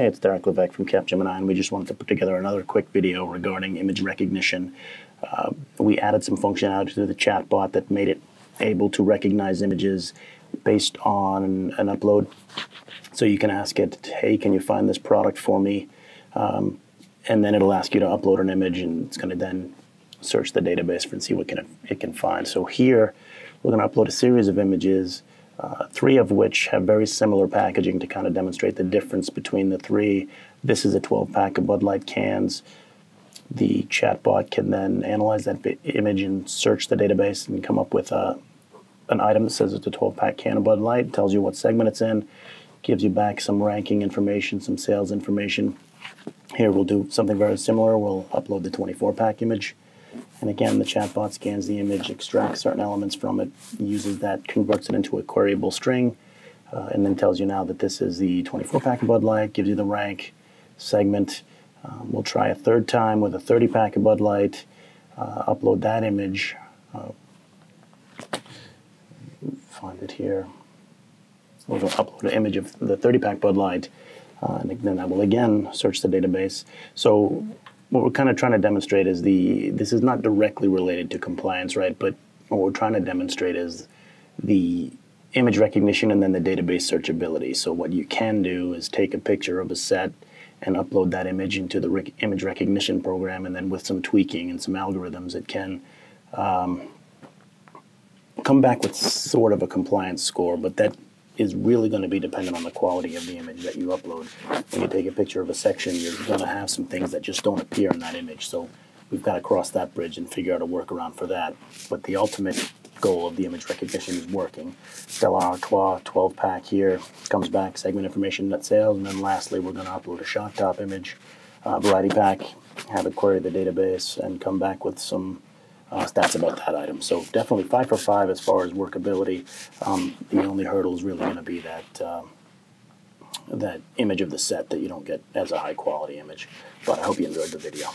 Hey, it's Derek Levesque from Capgemini, and we just wanted to put together another quick video regarding image recognition. Uh, we added some functionality to the chatbot that made it able to recognize images based on an upload. So you can ask it, hey, can you find this product for me? Um, and then it'll ask you to upload an image, and it's going to then search the database and see what can it can find. So here, we're going to upload a series of images uh, three of which have very similar packaging to kind of demonstrate the difference between the three. This is a 12 pack of Bud Light cans. The chatbot can then analyze that image and search the database and come up with a, uh, an item that says it's a 12 pack can of Bud Light, tells you what segment it's in, gives you back some ranking information, some sales information. Here we'll do something very similar. We'll upload the 24 pack image. And again, the chatbot scans the image, extracts certain elements from it, uses that, converts it into a queryable string, uh, and then tells you now that this is the 24 pack of Bud Light, gives you the rank, segment. Um, we'll try a third time with a 30 pack of Bud Light, uh, upload that image. Uh, find it here. We'll upload an image of the 30 pack Bud Light, uh, and then I will again search the database. So what we're kind of trying to demonstrate is the this is not directly related to compliance, right? But what we're trying to demonstrate is the image recognition and then the database searchability. So what you can do is take a picture of a set and upload that image into the rec image recognition program, and then with some tweaking and some algorithms, it can um, come back with sort of a compliance score. But that is really going to be dependent on the quality of the image that you upload. When you take a picture of a section, you're going to have some things that just don't appear in that image. So we've got to cross that bridge and figure out a workaround for that. But the ultimate goal of the image recognition is working. Stella Artois 12 pack here comes back, segment information, net sales, and then lastly, we're going to upload a Shock Top image, uh, variety pack, have it query the database, and come back with some uh, stats about that item. So definitely five for five as far as workability. Um, the only hurdle is really going to be that uh, that image of the set that you don't get as a high quality image. But I hope you enjoyed the video.